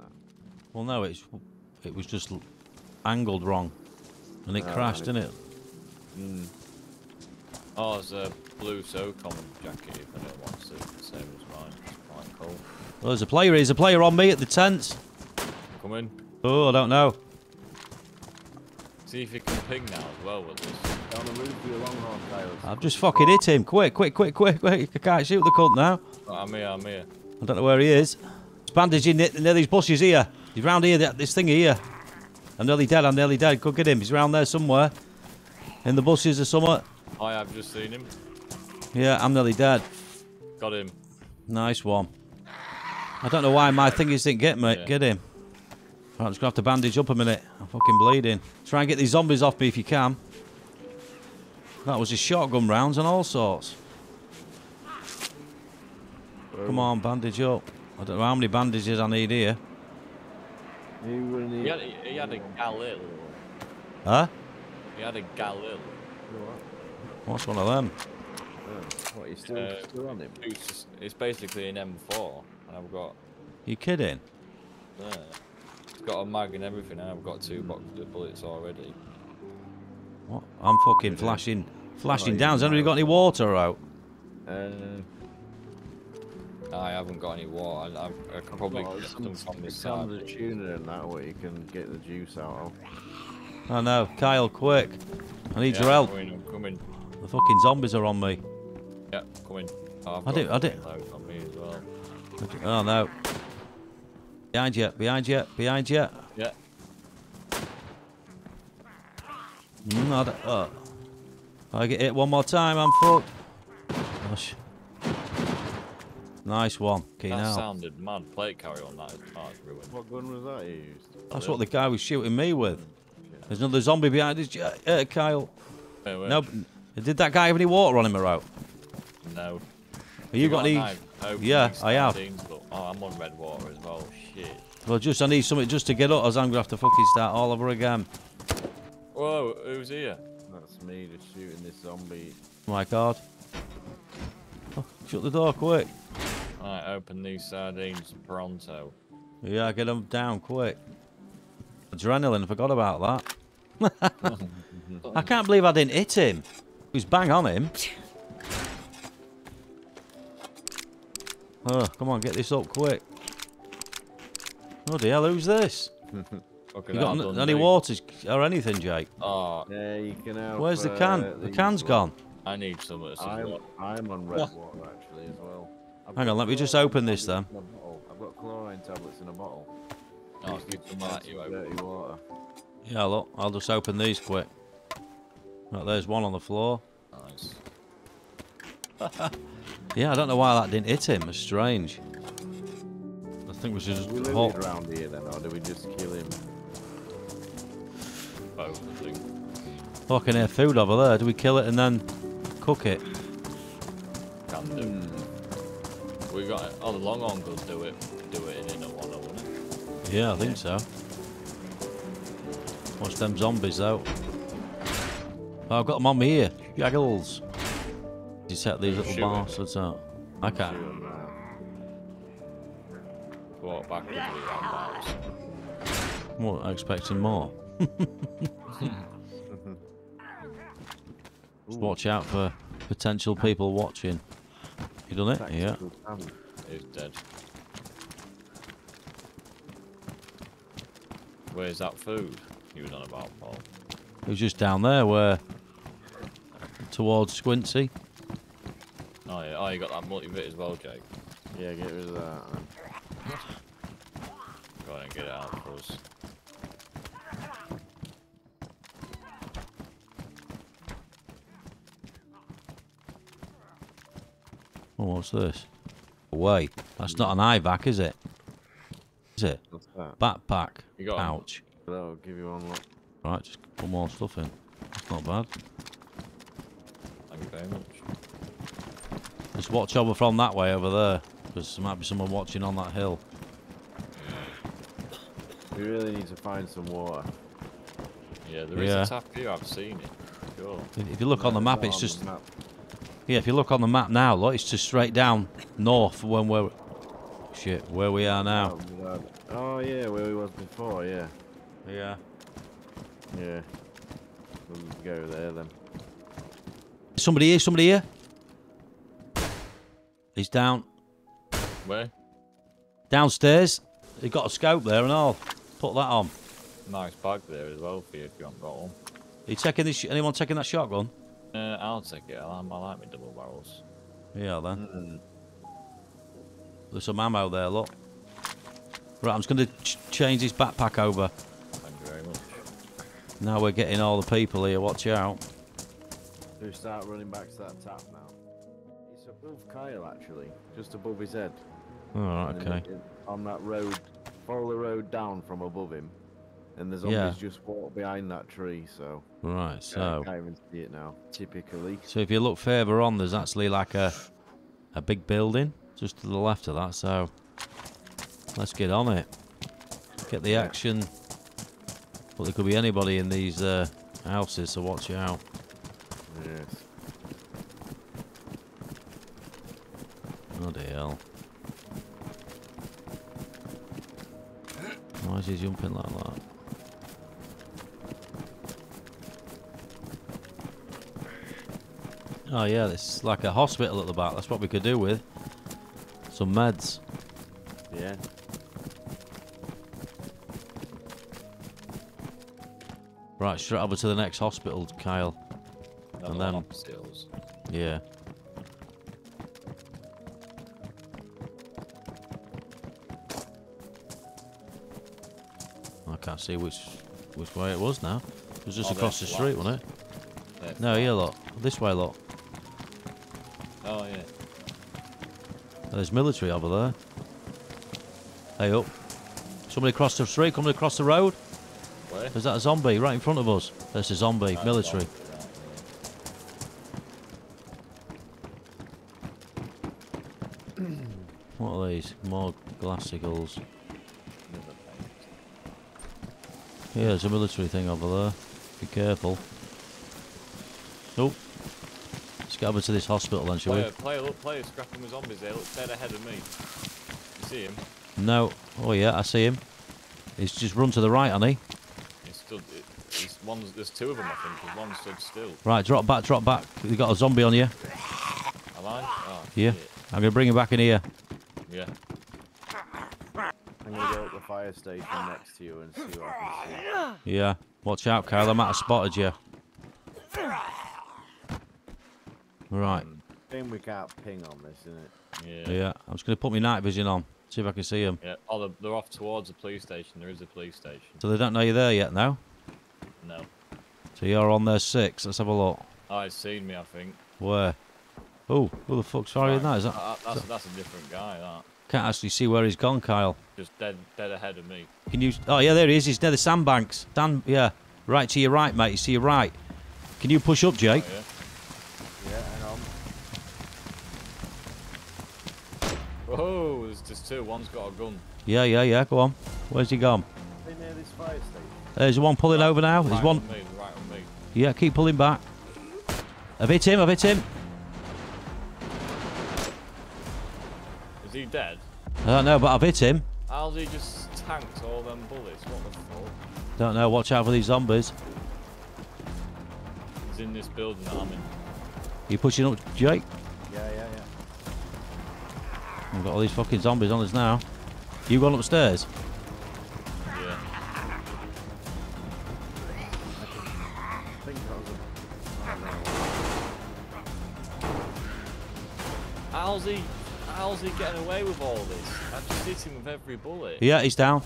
that? Well, no, it's it was just angled wrong, and it Oh, crashed, right. didn't it? Mm. Oh, there's a blue SOCOM jacket if anyone wants it. The same as mine. It's quite cool. Well, there's a player. There's a player on me at the tent. Come in. Oh, I don't know. See if you can ping now as well with this. Down the roof with your longhorn tires. I've just fucking hit him. Quick, quick, quick, quick, quick. I can't shoot the cunt now. I'm here, I'm here. I don't know where he is. He's bandaging near, near these bushes here. He's round here, this thing here. I'm nearly dead, I'm nearly dead. Go get him. He's around there somewhere. In the bushes or somewhere. I have just seen him. Yeah, I'm nearly dead. Got him. Nice one. I don't know why my thingies didn't get me. Yeah. Get him. Right, I'm just going to have to bandage up a minute. I'm fucking bleeding. Try and get these zombies off me if you can. That was his shotgun rounds and all sorts. Come oh. on, bandage up. I don't know how many bandages I need here. You will need. He had, he had a Galil. Huh? He had a Galil. What's one of them? What, you still, Uh, still on him? It's, just, it's basically an M4, and I've got You kidding? there. It's got a mag and everything, and I've got two boxes of bullets already. What? I'm fucking flashing, flashing you down. Has anybody got any water out? Uh, I haven't got any water. I, I, I could probably well, get some, some from this some side. of the tuner and that where you can get the juice out of. I know. Kyle, quick. I need Yeah, your help. I'm coming, I'm coming. The fucking zombies are on me. Yeah, coming. Oh, I've I got did- I did- on me as well. Oh no. Behind you, behind you, behind you. Yeah. Mm, I, don't- oh. I get hit one more time, I'm fucked. Gosh. Nice one. Okay, That now. sounded mad. Plate carry on that is it's ruined. What gun was that you used? That's what the guy was shooting me with. There's another zombie behind us, uh, Kyle. Hey, wait. No, did that guy have any water on him or out? No. Have you got a any? knife? Yeah, I have. but- Oh, I'm on red water as well. Shit. Well, just I need something just to get up, as I'm gonna have to fucking start all over again. Whoa, who's here? That's me just shooting this zombie. My God. Oh, shut the door quick. Alright, open these sardines pronto. Yeah, get them down quick. Adrenaline, forgot about that. I can't believe I didn't hit him. He was bang on him. Oh, come on, get this up quick. Oh hell, who's this? Fucking You got done, any mate. waters or anything, Jake? Oh, Yeah, you can have. Where's the uh, can? The these can's ones. gone. I need some of this I'm. I'm on red water actually as well. I've Hang on, let me just open this tablets in a bottle. I've got chlorine tablets in a bottle. Oh, Just give need some to of find that, you dirty water. Yeah, look, I'll just open these quick. Right, there's one on the floor. Nice. Yeah, I don't know why that didn't hit him. It's strange. I think we should just We hold. lived around here then, or do we just kill him? Both, I think. Fucking air food over there. Do we kill it and then cook it? Can do. Hmm. We got it. Oh, the long on could do it. Do it in a one, wouldn't it? Yeah, I think so. Watch them zombies though. Oh, I've got them on me here. Jaggles. You set these little bastards out. I can't. Shoot him now. Walk backwards with roundabouts. What, expecting more? Just watch out for potential people watching. You done it? Yeah. He's dead. Where's that food you was on about, Paul? It was just down there where... Towards Squincy. Oh, yeah. Oh, you got that multi-bit as well, Jake. Yeah, get rid of that. Go ahead and get it out for us. What's this? Away. That's not an IVAC, is it? Is it? What's that? Backpack. You got 'em? Pouch. That'll give you one look. Right, just put more stuff in. That's not bad. Thank you very much. Just watch over from that way over there. Because there might be someone watching on that hill. We really need to find some water. Yeah, there is Yeah. a tap here. I've seen it. Sure. If if you look on the map, it's just... the map. Yeah, if you look on the map now, look, it's just straight down north when we're shit. Where we are now. Oh, Oh, yeah, where we was before, yeah. Yeah. Yeah. We'll go there then. Somebody here, somebody here. He's down. Where? Downstairs. He got a scope there and all. Put that on. Nice bag there as well for you if you haven't got one. Are you taking this? Anyone taking that shotgun? Uh, I'll take it. I, I like my double barrels. Yeah, then. Mm. There's some ammo there, look. Right, I'm just going to ch change this backpack over. Thank you very much. Now we're getting all the people here. Watch out. Do start running back to that tap now? It's above Kyle, actually. Just above his head. All right, And okay. on that road, follow the road down from above him. And the zombies Yeah. just walk behind that tree, so... Right, so I can't even see it now, typically. so if you look further on, there's actually like a a big building just to the left of that. So let's get on it. Get the action. But there could be anybody in these uh, houses, so watch out. Yes. Bloody hell. Why is he jumping like that? Oh yeah, this is like a hospital at the back. That's what we could do with some meds. Yeah. Right, straight over to the next hospital, Kyle. Another And then- stills. Yeah. I can't see which which way it was now. It was just Oh, across the street, wasn't it? No, here, look. This way, look. Oh yeah. Oh, there's military over there. Hey up. Somebody across the street, coming across the road. Where? Is that a zombie right in front of us? There's a zombie, That's military. What are these? More glassicles. yeah. There's a military thing over there. Be careful. Oh. Let's get over to this hospital then, shall we? Player, player, look, player scrapping with zombies there. Look dead ahead of me. You see him? No. Oh yeah, I see him. He's just run to the right, hasn't he? He stood. He's one's, there's two of them, I think. 'cause one stood still. Right, drop back, drop back. You got a zombie on you. Am I? Oh, Yeah. shit. I'm gonna bring him back in here. Yeah. I'm gonna go up the fire station next to you and see what I can see. Yeah. Watch out, Kyle. I might have spotted you. Right. Thing we can't ping on this, isn't it? Yeah. Yeah. I'm just gonna put my night vision on. See if I can see him. Yeah. Oh, they're, they're off towards the police station. There is a police station. So they don't know you're there yet, now. No. So you're on their six. Let's have a look. Oh, he's seen me, I think. Where? Oh, who the fuck's firing that? Is that? Uh, that's, that's a different guy, that. Can't actually see where he's gone, Kyle. Just dead dead ahead of me. Can you? Oh yeah, there he is. He's near the sandbanks. Dan, yeah, right to your right, mate. He's to your right. Can you push up, Jake? Oh, yeah. Yeah, Oh, hang on. Whoa, there's just two. One's got a gun. Yeah, yeah, yeah. Go on. Where's he gone? They near this fire station. Uh, there's one pulling over now. There's right one. on me, right on me. Yeah, keep pulling back. I've hit him. I've hit him. Is he dead? I don't know, but I've hit him. How's he just tanked all them bullets? What the fuck? Don't know. Watch out for these zombies. He's in this building that I'm in. You pushing up, Jake? Yeah, yeah, yeah. We've got all these fucking zombies on us now. You going upstairs? Yeah. I think that was a. I. How's he? How's he getting away with all this? I just hit him with every bullet. Yeah, he's down.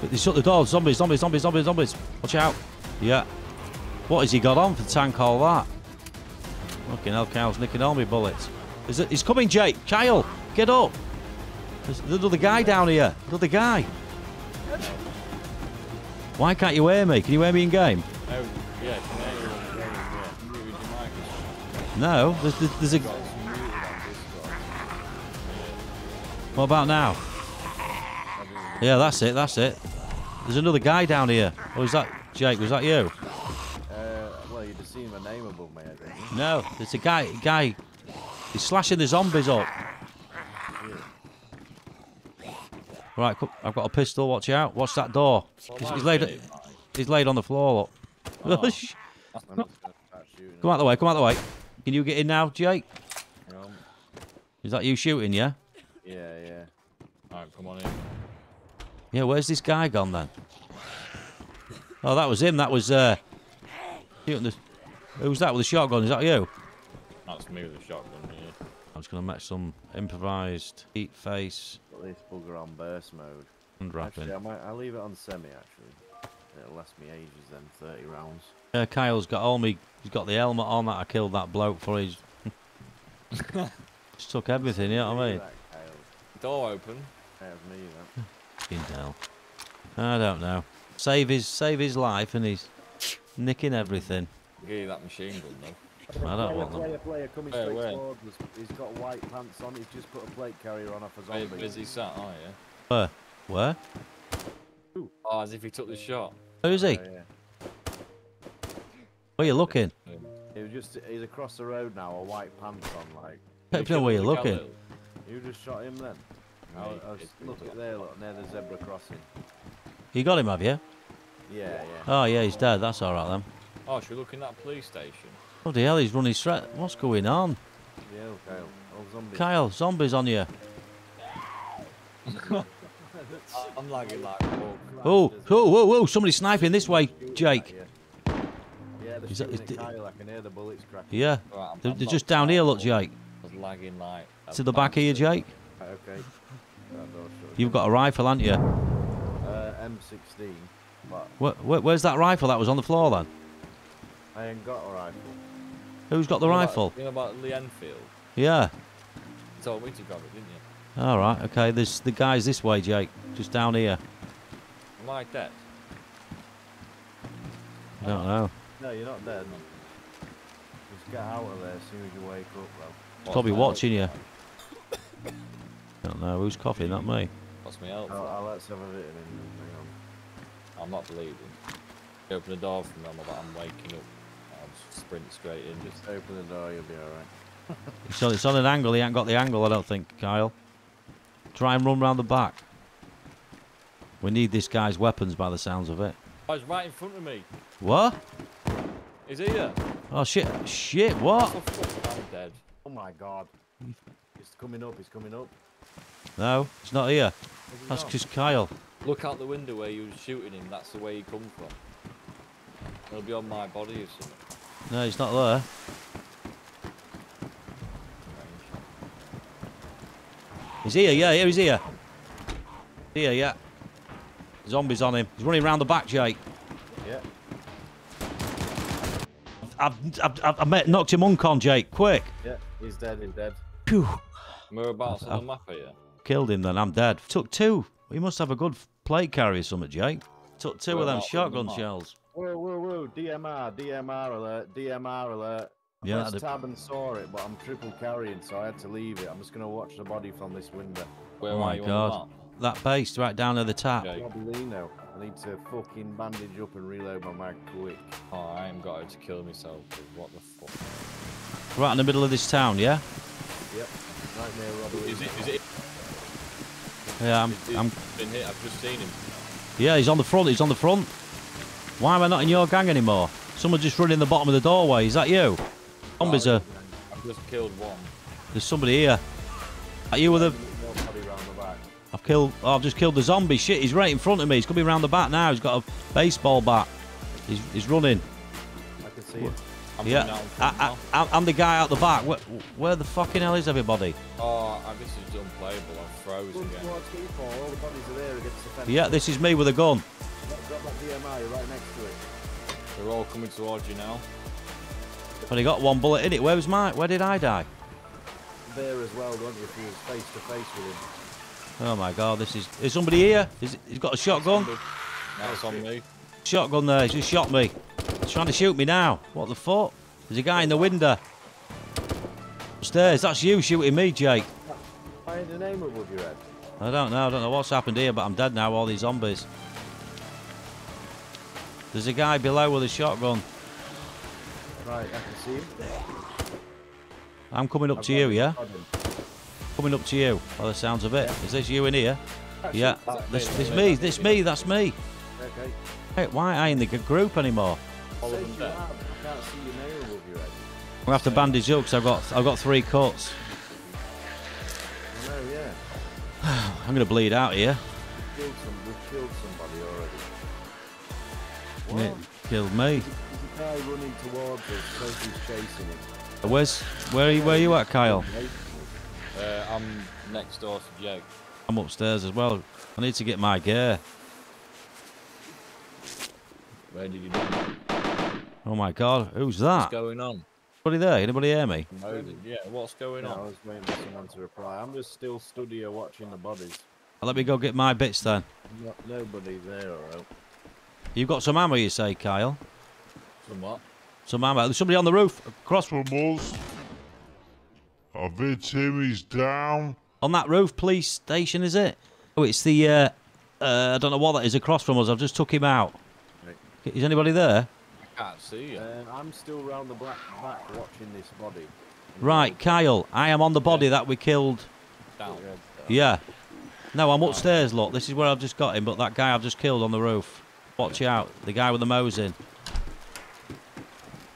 But They shut the door. Zombies, zombies, zombies, zombies, zombies. Watch out. Yeah. What has he got on for the tank all that? Fucking hell, Kyle's nicking all my bullets. Is it, he's coming, Jake. Kyle, get up. There's another guy down here. Another guy. Why can't you hear me? Can you hear me in game? Oh, yeah, can I hear him? Yeah, muted your microphone. No. There's, there's, there's a. Got us muted on Discord. What about now? Yeah, that's it. That's it. There's another guy down here. Oh, is that Jake? Was that you? Uh, well, you'd have seen my name above my head? No, there's a guy. Guy. He's slashing the zombies up. Right, I've got a pistol. Watch out. Watch that door. Well, He's, he's laid. getting. He's laid on the floor. Look. Oh. I'm just gonna start shooting. come out the way. Come out the way. Can you get in now, Jake? Is that you shooting? Yeah. Yeah, yeah. Alright, come on in. Yeah. Where's this guy gone then? Oh, that was him. That was uh. shooting the. Who was that with the shotgun? Is that you? That's me with the shotgun, yeah. I'm just gonna make some improvised heat face Got this bugger on burst mode. and wrapping. Actually, I might. I'll leave it on semi. Actually, it'll last me ages. Then 30 rounds. Uh, Kyle's got all me. He's got the helmet on that I killed that bloke for. His just took everything. You know what I mean? That, Door open. That was me. That. Fucking hell. I don't know. Save his save his life and he's nicking everything. Give you that machine gun though. I don't player, want them. player, player coming Where, straight where? towards us. He's got white pants on. He's just put a plate carrier on off a Where, zombie. where's he sat, oh, are you? Where? Where? Oh, as if he took the shot. Who's he? Yeah, yeah. Where you looking? He was just. He's across the road now. A white pants on. Like Don't know where you're looking. you just shot him then. I, No, was- he- I was, look at there. Look near the zebra crossing. You got him, have you? Yeah, yeah. Oh yeah, he's dead. That's all right then. Oh, should we look in that police station? Oh the hell, he's running straight. What's going on? Yeah, Kyle. Oh, zombie. Kyle, zombies on you. I'm lagging like fuck. Oh, whoa, whoa! Somebody's sniping this way, Jake. Yeah, Is that- is the- Kyle. I can hear the bullets cracking. Yeah, Right, I'm, they're, I'm they're just down here. Look. Jake. I was lagging like. To the back here. Jake. Right, okay. That door's shut You've got a rifle, haven't you? Uh, M16, but Where, where, where's that rifle that was on the floor then? I ain't got a rifle. Who's got the You know rifle? About, you know about Lee Enfield? Yeah. You told me to grab it, didn't you? All right. Okay. There's the guys this way, Jake. Just down here. Am I dead? I don't know. No, you're not dead. Just get out of there as soon as you wake up, bro. He's probably What's watching you. health? Don't know. Who's coughing? Not me. What's my health? I'll, I'll let's have a vitamin. Hang on. I'm not bleeding. You open the door for me, I'm, I'm waking up. I'll just sprint straight in. Just Just open the door, you'll be alright. It's on, it's on an angle. He ain't got the angle, I don't think, Kyle. Try and run round the back. We need this guy's weapons by the sounds of it. Oh, he's right in front of me. What? Is he here? Oh, shit. Shit, what? Oh, I'm dead. Oh my god. He's coming up, he's coming up. No, he's not here. it That's not? just Kyle. Look out the window where you was shooting him. That's the way he come from. He'll be on my body or something. No, he's not there. He's here, yeah, here he's here. Here, yeah. Zombies on him. He's running around the back, Jake. Yeah. I've, I've, I've, I've met- knocked him uncon, Jake. Quick. Yeah, he's dead, he's dead. Phew. Whereabouts on the map are you? Killed him then, I'm dead. Took two. He must have a good plate carrier, something, Jake. Took two of them on the shotgun shells. Whoa, whoa, whoa, DMR, DMR alert, DMR alert. Yeah, I the- pressed tab and saw it, but I'm triple carrying, so I had to leave it. I'm just gonna watch the body from this window. Where Oh my God. That base right down at the tap. Okay. Robolino. I need to fucking bandage up and reload my mag quick. Oh, I ain't got to kill myself. What the fuck? Right in the middle of this town, yeah? Yep. Right near Robolino. Is it? Is it? Yeah, I'm, Is, I'm, been hit. I've just seen him. yeah, he's on the front, he's on the front. Why am I not in your gang anymore? Someone just running the bottom of the doorway. Is that you? Zombies oh, are, I've just killed one. there's somebody here. Are you with a, Nobody round the back. I've killed, oh, I've just killed the zombie. Shit, he's right in front of me. He's coming round the back now. He's got a baseball bat. He's, he's running. I can see it. I'm Yeah, coming out in I, front I, now. I'm- I'm the guy out the back. Where, where the fucking hell is everybody? Oh, I- this is unplayable. I'm frozen again. squad, keep on. All the bodies are there against the fence. Yeah, this is me with a gun. Drop that DMR, you're right next to it. They're all coming towards you now. But he got one bullet in it. Where was Mike? Where did I die? There as well, don't you, if you was face to face with him. Oh my god, this is. Is somebody here? Is, he's got a shotgun. That's on me. Shotgun there. He's just shot me. He's trying to shoot me now. What the fuck? There's a guy in the window. Upstairs. That's you shooting me, Jake. Why ain't the name above your head? I don't know. I don't know what's happened here, but I'm dead now. All these zombies. There's a guy below with a shotgun. Right, I can see him. I'm coming up I've to you, yeah? Coming up to you. By the sounds of it. Is this you in here? Yeah, this, me? this Is me, this me? that's me. Okay. Hey, why I ain't in the group anymore? All of them. I can't see your nail above your head. I'll have to bandage up because I've got I've got three cuts. I know, yeah. I'm gonna bleed out here. It killed me. There's a running towards us, Sophie's chasing him. Where's where are you, where are you at, Kyle? Uh, I'm next door to Jake. I'm upstairs as well. I need to get my gear. Where did you do? Oh my god, who's that? What's going on? Anybody there? Anybody hear me? Moses, Yeah, what's going Yeah, I was waiting for someone to reply. I'm just still studio watching the bodies. Let me go get my bits then. No, nobody there, alright. You've got some ammo, you say, Kyle? Some what? Some ammo. There's somebody on the roof across from us. I bet Timmy's down. on that roof. Police station, is it? Oh, it's the. Uh, uh, I don't know what that is across from us. I've just took him out. Right. Is anybody there? I can't see you. Um, I'm still round the back, back watching this body. Right, Kyle. I am on the body that we killed. Down. Yeah. No, I'm upstairs. Look, this is where I've just got him. But that guy I've just killed on the roof. Watch out. The guy with the Mosin.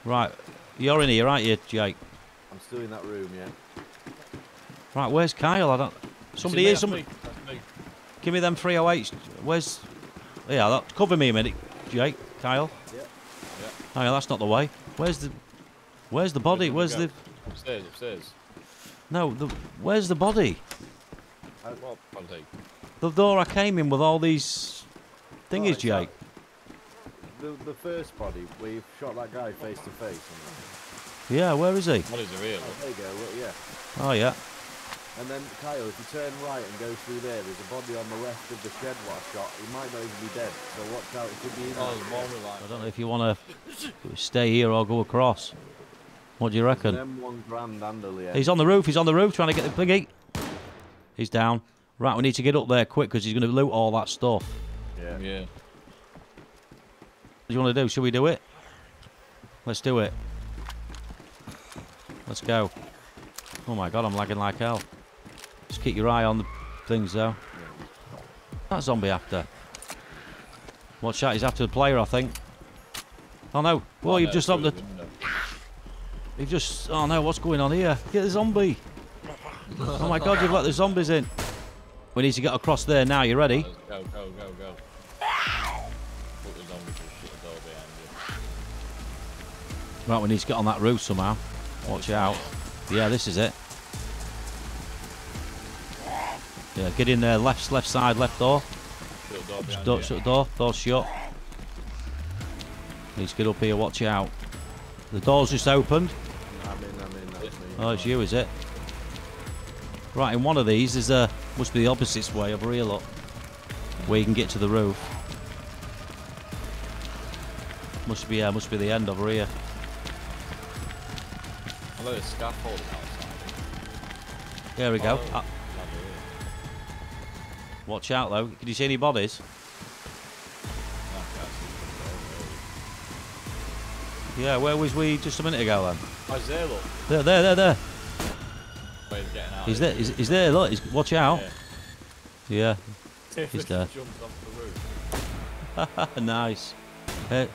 Right. You're in here, aren't you, Jake? I'm still in that room, yeah. Right. Where's Kyle? I don't. Somebody here. Somebody. me. Give me them 308s. Where's. Yeah, that, cover me a minute, Jake. Kyle. Yep. Oh, yeah, that's not the way. Where's the. Where's the body? Where's the. Upstairs, upstairs. No, the. Where's the body? What body? The door I came in with all these. Thingies, so- Jake. The, the first body, where you shot that guy face to face. Yeah, where is he? Bodies are real. that. Oh, there you go, look, yeah. Oh, yeah. And then, Kyle, if you turn right and go through there, there's a body on the left of the shed what I shot. He might not even be dead, so watch out, it could be in Oh, that the shed. one like. I don't know if you want to stay here or go across. What do you reckon? Them one grand handle. He's on the roof. He's on the roof trying to get the thingy. He's down. Right, we need to get up there quick because he's going to loot all that stuff. yeah. Yeah. What do you want to do? Should we do it? Let's do it. Let's go. Oh my god, I'm lagging like hell. Just keep your eye on the things though. That zombie after. Watch out, he's after the player, I think. Oh no. Well, Oh, you've no, just opened the. You've just. Oh no, what's going on here? Get the zombie. Oh my god, you've let the zombies in. We need to get across there now. You ready? Go, go, go, go. Right, we need to get on that roof somehow. Watch out. Yeah, this is it. Yeah, get in there. Left, left side, left door. Shut the door behind Door, shut the door. Door's shut. Need to get up here. Watch out. The door's just opened. I'm in, I'm in, that's me. Oh, it's you, is it? Right, in one of these, there's a must be the opposite way over here. Look, where you can get to the roof. Must be, yeah, must be the end over here. Scaffolding outside. There we go. Oh, here. watch out though. Can you see any bodies? No, I can't see Yeah, where was we just a minute ago then? Oh, he's there, look. There, there, there, there. He's getting out. He's there. He's, he's there. Look, he's, watch out. Yeah, Yeah. He's there. The nice. Uh,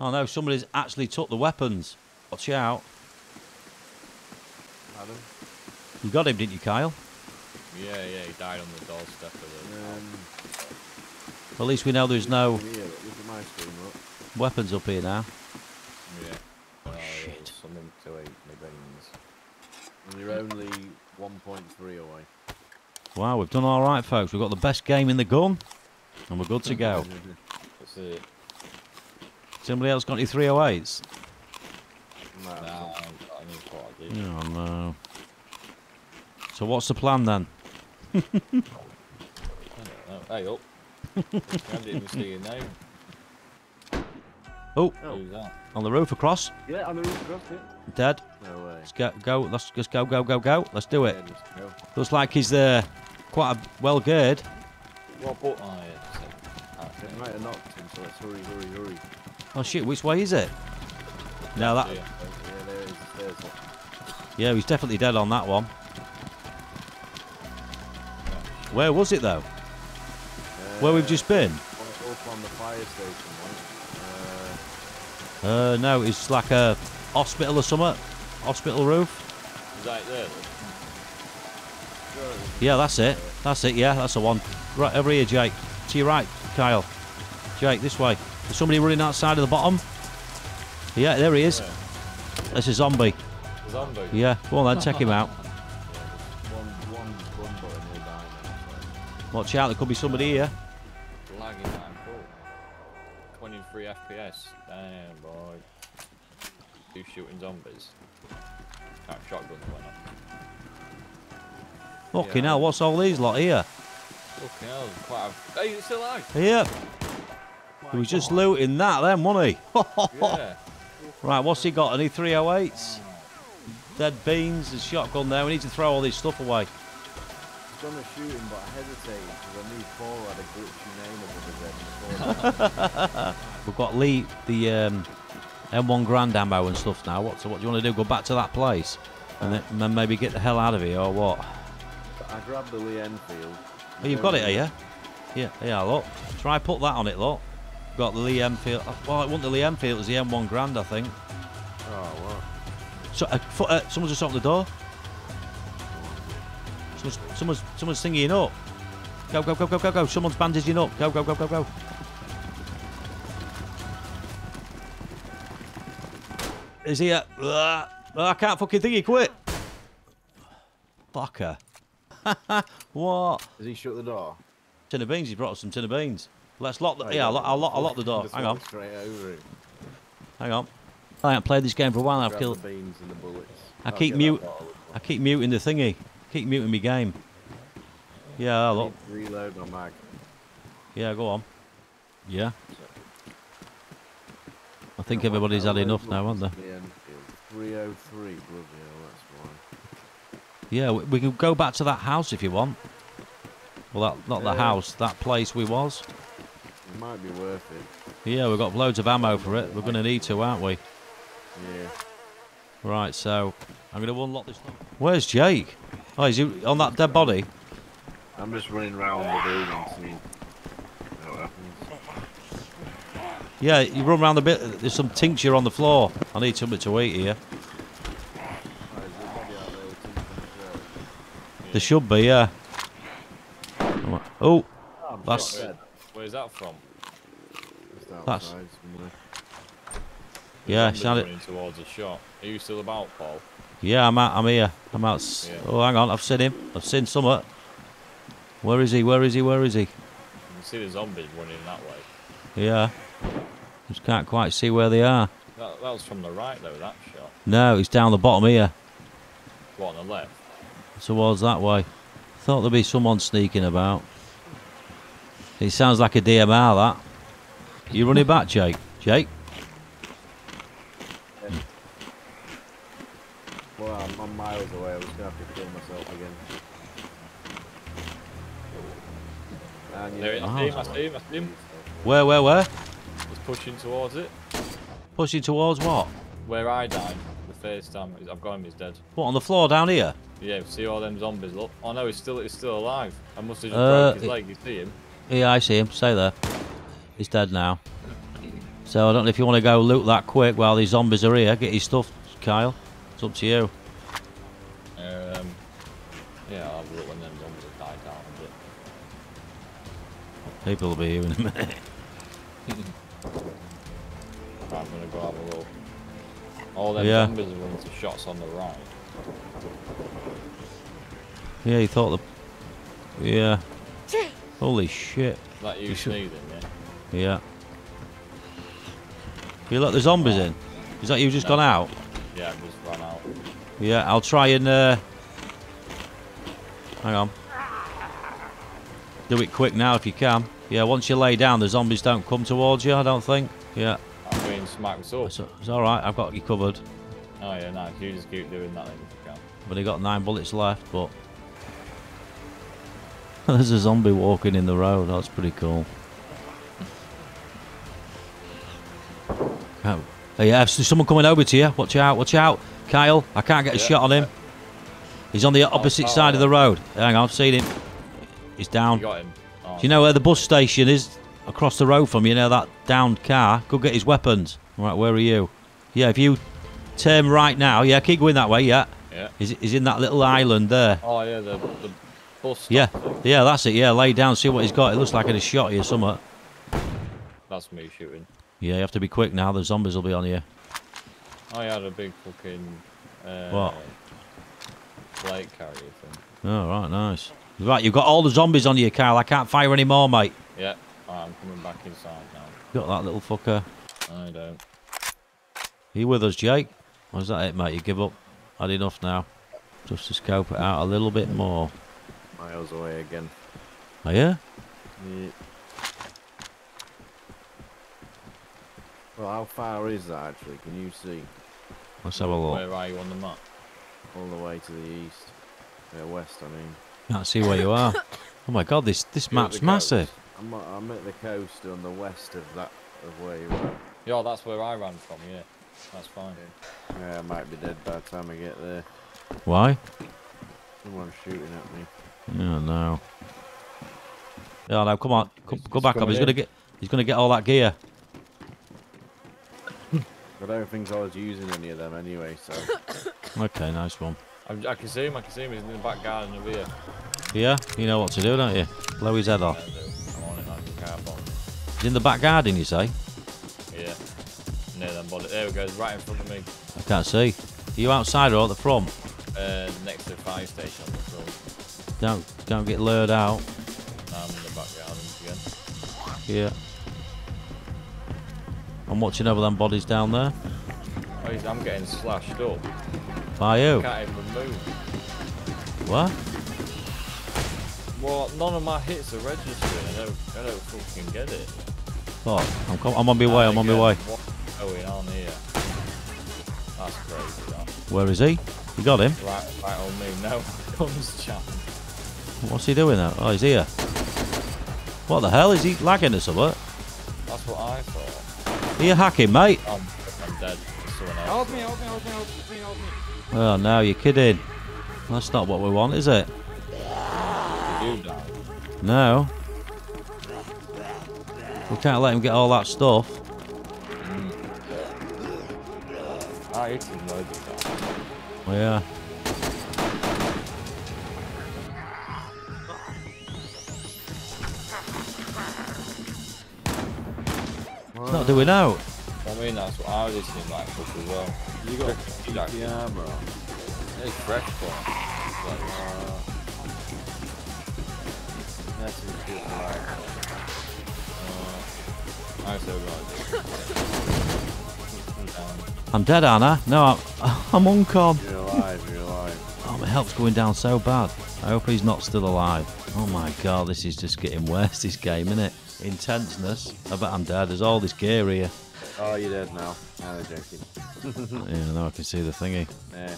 oh no, somebody's actually took the weapons. Watch out. Adam. You got him, didn't you, Kyle? Yeah, yeah, he died on the doorstep of the. Um, At least we know there's no here, look at my weapons up here now. Yeah. Oh, Shit. Something to eat my veins. And you're only 1.3 away. Wow, we've done all right, folks. We've got the best game in the gun, and we're good to go. That's it. Somebody else got any 308s? No, Nah, I need what I did. Oh no. So what's the plan then? I don't know. Hey, up. I didn't even see your name. Oh, Oh. Who's that? on the roof across. Yeah, on the roof across it. Dead. No way. Let's go, go. Let's just go, go, go, go. Let's do it. Yeah, just go. Looks like he's uh, quite a, well geared. What book? Oh, yeah. so- It it. might have knocked him, so let's hurry, hurry, hurry. Oh shit, which way is it? No, that. Yeah. Yeah, there is the stairs. look. Yeah, he's definitely dead on that one. Where was it though? Where we've just been? Up up on the fire station. Uh, Uh, no, it's like a hospital or something. Hospital roof. Is that there? Yeah, that's it. That's it. Yeah, that's the one. Right over here, Jake. To your right, Kyle. Jake, this way. There's somebody running outside of the bottom. Yeah, there he is. That's a zombie. The zombie. Yeah, go on then, check him out. one, one, one button will die now. Watch out, there could be somebody here. Lagging man, cool. 23 FPS. Damn, boy. Two shooting zombies. That shotgun went off. Fucking Yeah. hell, what's all these lot here? Fucking hell, quite a... Hey, it's still alive! Here. He was just looting that then, wasn't he? yeah. right, what's he got? Any 308s? Dead beans, there's shotgun there. We need to throw all this stuff away. It's gonna shoot him, but I hesitated because I knew Paul had a glitchy name above his. We've got Lee, the um, M1 Garand ammo and stuff now. What, so what do you want to do? Go back to that place? And then, and then maybe get the hell out of here or what? I grabbed the Lee Enfield. Oh, you've got it, here, yeah? Yeah, yeah, look. Try put that on it, look. Got the Lee Enfield. Well, it wasn't the Lee Enfield, it was the M1 Garand, I think. Oh, what? So, uh, fo- uh, someone just opened the door. Someone's, someone's, someone's singing up. Go, go, go, go, go, go. Someone's bandaging up. Go, go, go, go, go. Is he a... Oh, I can't fucking think he quit. Fucker. what? Has he shut the door? Tin of beans. He's brought us some tin of beans. Let's lock the... Oh, yeah, I'll, lock- I'll, I'll lock the door. Hang on. Straight over it. Hang on. I haven't played this game for a while. I've Grab killed... beans and the bullets. I I'll keep mute- I keep muting the thingy. Keep muting my game. Yeah, I look. reload my mag. Yeah, go on. Yeah. I think everybody's had enough now, haven't they? 303, bloody hell, that's why. Yeah, we, we can go back to that house if you want. Well, that not the house, that place we was. It might be worth it. Yeah, we've got loads of ammo for it. We're going to need to, aren't we? Yeah. Right, so I'm going to unlock this. Where's Jake? Oh, is he on that dead body? I'm just running around the building seeing what happens. Yeah, you run around a bit. There's some tincture on the floor. I need something to eat here. There a body out there with teeth on the throat? There should be, yeah. Oh, Oh, That's- Where's that from? That's- outside somewhere. The Yeah, sounded- running towards a shot. Are you still about, Paul? yeah, I'm out. I'm here. I'm out. Yeah. Oh, hang on. I've seen him. I've seen something. Where is he? Where is he? Where is he? You can see the zombies running that way. Yeah. Just can't quite see where they are. That, that was from the right, though, that shot. No, he's down the bottom here, What, on the left? towards that way. Thought there'd be someone sneaking about. It sounds like a DMR, that. You running back, Jake? Jake? Well, I'm, I'm miles away. I was gonna have to kill myself again. And you There, know, I see him, I see him, I see him. Where, where, where? He's pushing towards it. Pushing towards what? Where I died the first time. I've got him, he's dead. What, on the floor down here? Yeah, see all them zombies, look. Oh no, he's still he's still alive. I must have just Uh, broke his it- leg, you see him? Yeah, I see him. Stay there. He's dead now. So I don't know if you want to go loot that quick while these zombies are here. Get his stuff, Kyle. It's up to you. Um, yeah, I'll have a look when them zombies have died down a bit. People will be here in a minute. I'm gonna go have a look. All them Yeah. zombies are running to shots on the right. Yeah, he thought the. Yeah. Holy shit. That you You sneezing, yeah? Yeah. You let the zombies in. Is that you just gone out? Yeah, I've just run out. Yeah, I'll try and. Uh... Hang on. Do it quick now if you can. Yeah, once you lay down, the zombies don't come towards you. I don't think. Yeah, I'm being smacked up. it's, it's all right. I've got you covered. Oh yeah, nice. You just keep doing that then if you can. I've only got nine bullets left, but there's a zombie walking in the road. That's pretty cool. Oh, oh, yeah, there's someone coming over to you. Watch out! Watch out, Kyle! I can't get a Yeah, shot on him. He's on the oh, opposite oh, side of oh. the road. Hang on, I've seen him. He's You down. got him. Do you know where the bus station is? Across the road from you, know that downed car? Go get his weapons. Right, where are you? Yeah, if you turn right now, yeah, keep going that way, yeah. Yeah. He's, he's in that little island there. Oh yeah, the the bus. Yeah, thing. yeah, that's it, yeah. Lay down, see what he's got. It looks like he's shot you something. That's me shooting. Yeah, you have to be quick now, the zombies will be on you. I had a big fucking. Uh, What? Plate carrier thing. Oh, right, nice. Right, you've got all the zombies on you, Kyle. I can't fire any more, mate. Yeah. I'm coming back inside now. Got that little fucker. I don't. Are you with us, Jake? Or is that it, mate? You give up? Had enough now. Just to scope it out a little bit more. Miles away again. Are you? Yeah. Well, how far is that actually? Can you see? Let's have a look. Where are you on the map? All the way to the east. Uh, west, I mean. Can't see where you are. Oh my god, this this You're map's massive. I'm, at- I'm at the coast on the west of that, of where you are. Yeah, that's where I ran from. Yeah, that's fine. Yeah, I might be dead by the time I get there. Why? Someone's shooting at me. Oh no. Yeah, no, come on. Come, go back up. coming He's gonna get he's gonna get all that gear. I don't think I was using any of them anyway, so. Okay, nice one. I'm, I can see him. I can see him. He's in the back garden over here. Yeah, you know what to do, don't you? Blow his head Yeah, I off. I'm on it like a car bomb. He's in the back garden, you say? Yeah. Near them body. There we go. Right in front of me. I can't see. Are you outside or at the front? Uh, next to the fire station on the front. Don't don't get lured out. I'm in the back garden again. Yeah. I'm watching over them bodies down there. Oh, I'm getting slashed up. By you? Can't even move. What? Well, none of my hits are registering. I don't, I don't fucking get it. What? I'm, I'm on my way. I'm on my way. What's going on here? That's crazy. That. Where is he? You got him? Right, right on me. No, comes champ. What's he doing now? Oh, he's here. What the hell? Is he lagging or something? That's what I thought. Are you hacking, mate? I'm, I'm dead. There's someone else. Help me, help me, help me, help me, help me. Oh, no, you're kidding. That's not what we want, is it? No. We can't let him get all that stuff. Times. Yeah. It's not doing out. I mean, that's what I was hitting like as well. You got Jack. the armor on. It's fresh one. Like, Uh, that's a good light. uh, I so right. I'm dead, Anna. No, I'm, I'm uncon. You're alive, you're alive. Oh, my health's going down so bad. I hope he's not still alive. Oh my god, this is just getting worse, this game, isn't it? Intenseness. I bet I'm dead. There's all this gear here. Oh, you're dead now. No, they're joking. Yeah, now I can see the thingy. Yeah.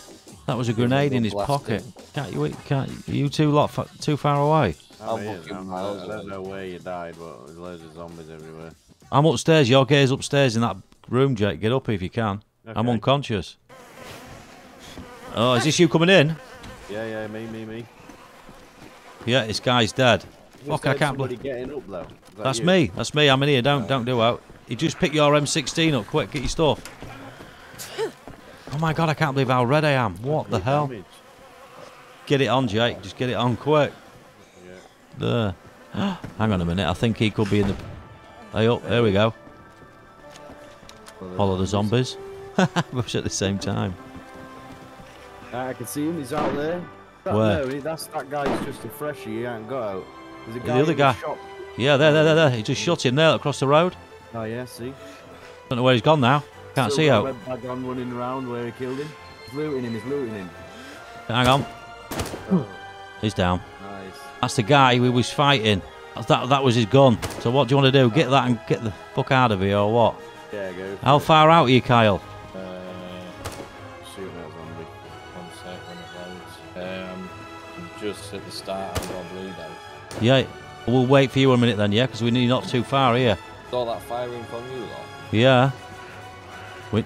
That was a grenade in his blast pocket. him. Can't you? Can't are you two lot fa- too far away? Oh, I'm yeah, I'm- miles I away. don't know where you died, but there's loads of zombies everywhere. I'm upstairs. Your gear's upstairs in that room, Jake. Get up if you can. I'm unconscious. Oh, is this you coming in? Yeah, yeah, me, me, me. Yeah, this guy's dead. Just Fuck, I can't believe. getting up though. That That's you? me. That's me. I'm in here. Don't don't do out. You just pick your M16 up quick. Get your stuff. Oh my god, I can't believe how red I am. What the hell? damage? Get it on, Jake. Just get it on quick. Yeah. There. Hang on a minute. I think he could be in the. Hey up. There we go. Follow the zombies. Both at the same time. Ah, I can see him. He's out there. That, Where? No, that's that guy's just a freshie. He ain't got out. There's a The other the guy. Shop. Yeah, there, there, there, there. He just shot him there across the road. Oh yeah, see. Don't know where he's gone now. Can't see out. Red bag on running around where he killed him. He's looting him. He's looting him. Hang on. Oh, He's down. nice. That's the guy we was fighting. That that was his gun. So what do you want to do? Get that and get the fuck out of here or what? Yeah, go. How it. far out are you, Kyle? Uh, Shooting that zombie. one sec when it loads. Um, just at the start of our bleed out. Yeah. We'll wait for you a minute then, yeah, because we're not too far here. Saw that firing from you lot. Yeah. We